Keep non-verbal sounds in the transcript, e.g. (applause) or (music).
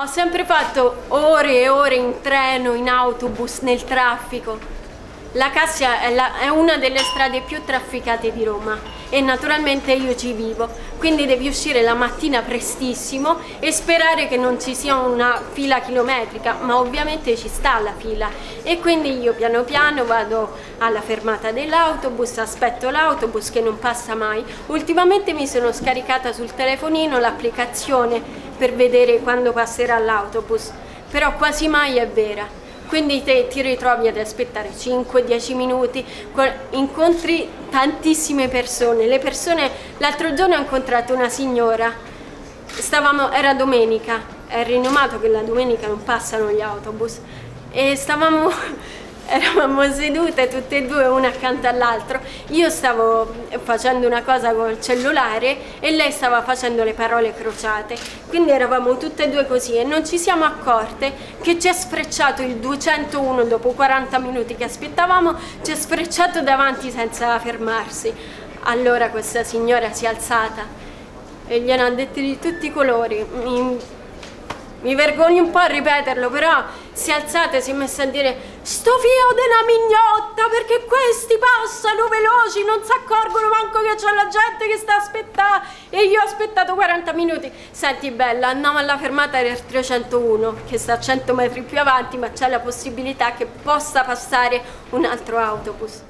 Ho sempre fatto ore e ore in treno, in autobus, nel traffico. La Cassia è, la, è, una delle strade più trafficate di Roma e naturalmente io ci vivo, quindi devi uscire la mattina prestissimo e sperare che non ci sia una fila chilometrica, ma ovviamente ci sta la fila e quindi io piano piano vado alla fermata dell'autobus, aspetto l'autobus che non passa mai. Ultimamente mi sono scaricata sul telefonino l'applicazione per vedere quando passerà l'autobus, però quasi mai è vera quindi te ti ritrovi ad aspettare 5-10 minuti, incontri tantissime persone, le persone, l'altro giorno ho incontrato una signora, stavamo, era domenica, è rinomato che la domenica non passano gli autobus. E stavamo (laughs) eravamo sedute tutte e due una accanto all'altro. Io stavo facendo una cosa col cellulare e lei stava facendo le parole crociate. Quindi eravamo tutte e due così e non ci siamo accorte che ci ha sfrecciato il 201 dopo 40 minuti che aspettavamo ci ha sfrecciato davanti senza fermarsi. Allora questa signora si è alzata e gliene ha detti di tutti i colori mi vergogno un po' a ripeterlo, però si è alzata e si è messa a dire sto fio della mignotta perché questi passano veloci, non si accorgono manco che c'è la gente che sta aspettando e io ho aspettato 40 minuti. Senti bella, andiamo alla fermata del 301 che sta a 100 metri più avanti ma c'è la possibilità che possa passare un altro autobus.